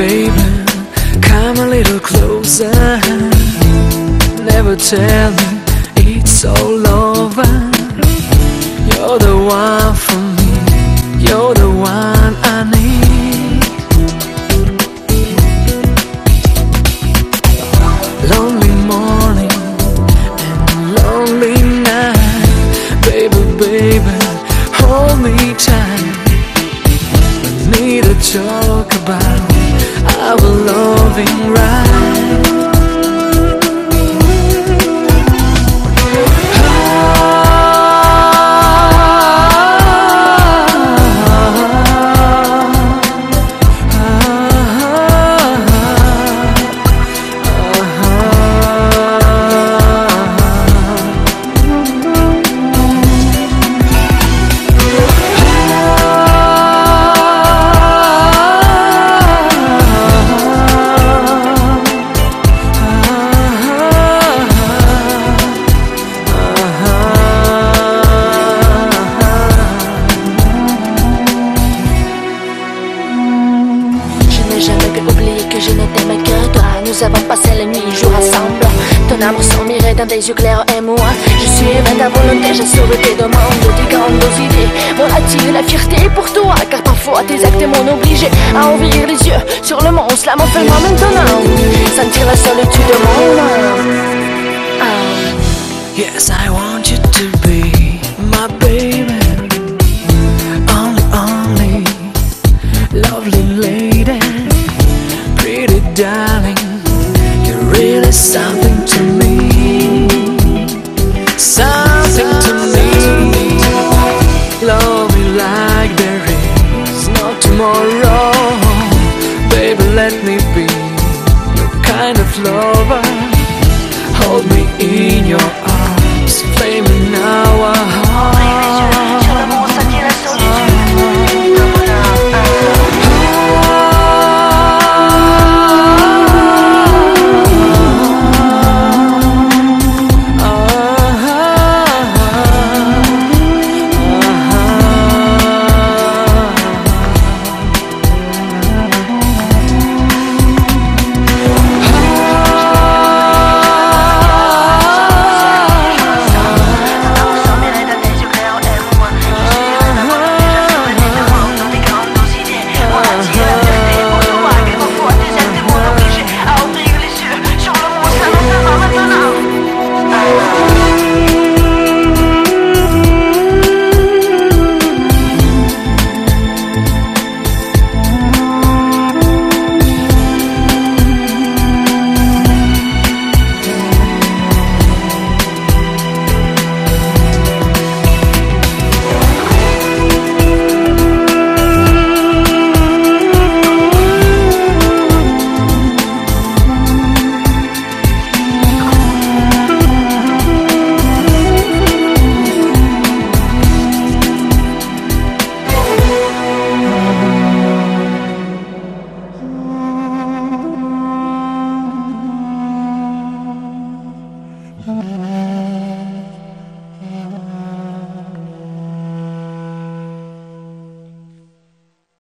baby, come a little closer. Never tell me it's all over. Nous avons passé la nuit et jour ensemble. Ton âme mirait dans des yeux clairs et moi Je suivais ta volonté, j'ai sauvé tes demandes Tes grandes idées. Attire la fierté pour toi? Car parfois tes actes m'ont obligé À ouvrir les yeux sur le monde. Cela m'en fait moi maintenant. Sentir la solitude de mon âme Ah. Yes, I want you to be my baby. Only, lovely lady, pretty darling. You're really something to me. Something to me. Love like there is no tomorrow. Baby, let me be your kind of lover. Mm-hmm.